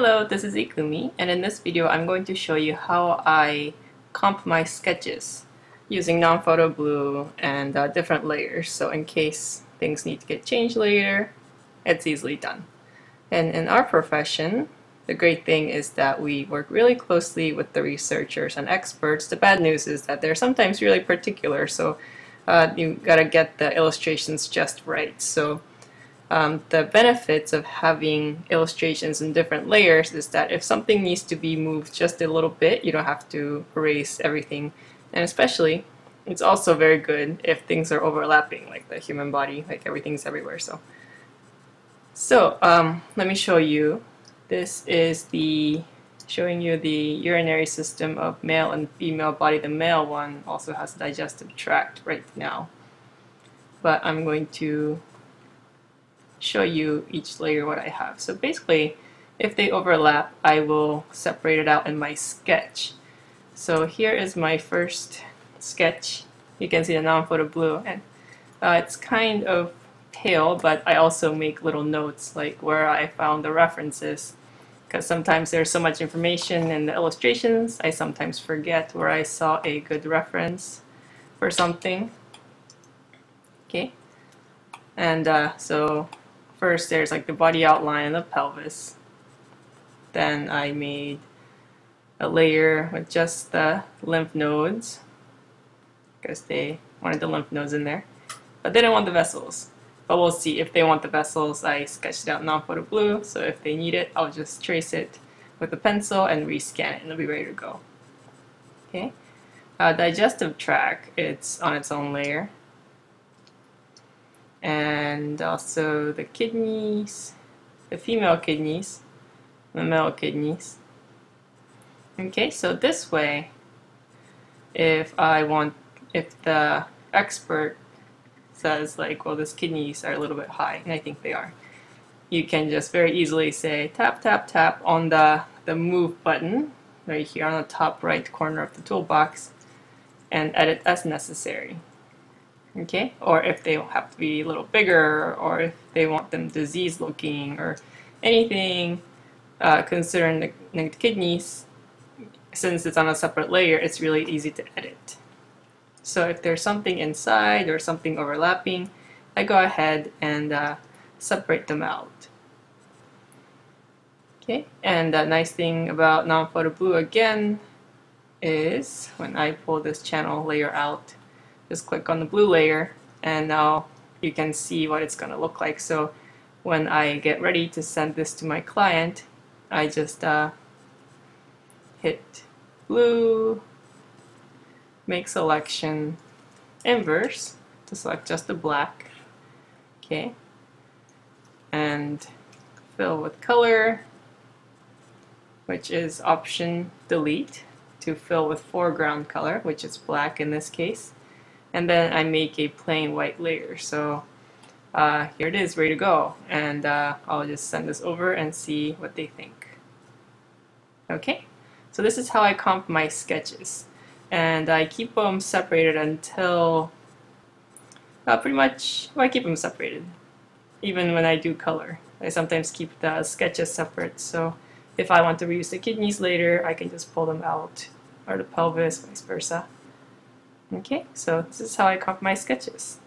Hello, this is Ikumi, and in this video I'm going to show you how I comp my sketches using non-photo blue and uh, different layers, so in case things need to get changed later, it's easily done. And in our profession, the great thing is that we work really closely with the researchers and experts. The bad news is that they're sometimes really particular, so uh, you gotta get the illustrations just right. So um, the benefits of having illustrations in different layers is that if something needs to be moved just a little bit, you don't have to erase everything. And especially, it's also very good if things are overlapping, like the human body, like everything's everywhere. So, so um, let me show you. This is the showing you the urinary system of male and female body. The male one also has a digestive tract right now. But I'm going to show you each layer what I have. So basically, if they overlap, I will separate it out in my sketch. So here is my first sketch. You can see the non-photo blue, and uh, it's kind of pale, but I also make little notes like where I found the references because sometimes there's so much information in the illustrations, I sometimes forget where I saw a good reference for something. Okay, and uh, so first there's like the body outline and the pelvis. Then I made a layer with just the lymph nodes because they wanted the lymph nodes in there. But they didn't want the vessels. But we'll see if they want the vessels. I sketched it out non-photo blue, so if they need it, I'll just trace it with a pencil and rescan it and it'll be ready to go. Okay. Uh, digestive tract, it's on its own layer and also the kidneys, the female kidneys, the male kidneys. Okay, so this way, if I want, if the expert says like, well, these kidneys are a little bit high, and I think they are, you can just very easily say tap, tap, tap on the, the move button right here on the top right corner of the toolbox and edit as necessary okay? Or if they have to be a little bigger or if they want them disease looking or anything uh, the, the kidneys since it's on a separate layer it's really easy to edit. So if there's something inside or something overlapping I go ahead and uh, separate them out. Okay? And the nice thing about non-photo blue again is when I pull this channel layer out just click on the blue layer and now you can see what it's going to look like. So when I get ready to send this to my client, I just uh, hit blue, make selection inverse to select just the black, okay, and fill with color, which is option delete to fill with foreground color, which is black in this case and then I make a plain white layer. So uh, here it is ready to go. And uh, I'll just send this over and see what they think. Okay. So this is how I comp my sketches. And I keep them separated until uh, pretty much well, I keep them separated even when I do color. I sometimes keep the sketches separate. So if I want to reuse the kidneys later I can just pull them out or the pelvis vice versa Okay, so this is how I comp my sketches.